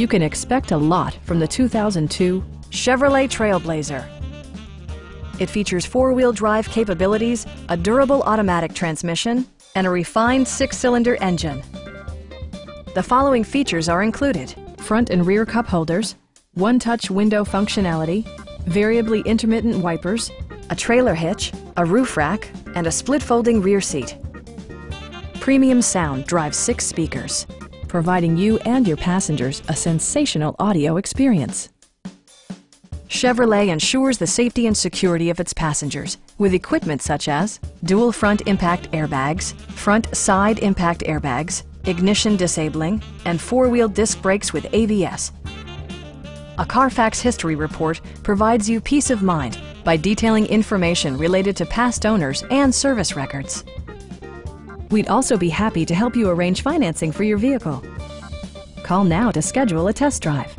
You can expect a lot from the 2002 Chevrolet Trailblazer. It features four-wheel drive capabilities, a durable automatic transmission, and a refined six-cylinder engine. The following features are included. Front and rear cup holders, one-touch window functionality, variably intermittent wipers, a trailer hitch, a roof rack, and a split folding rear seat. Premium sound drives six speakers, providing you and your passengers a sensational audio experience. Chevrolet ensures the safety and security of its passengers with equipment such as dual front impact airbags, front side impact airbags, ignition disabling, and four-wheel disc brakes with ABS. A Carfax history report provides you peace of mind by detailing information related to past owners and service records. We'd also be happy to help you arrange financing for your vehicle. Call now to schedule a test drive.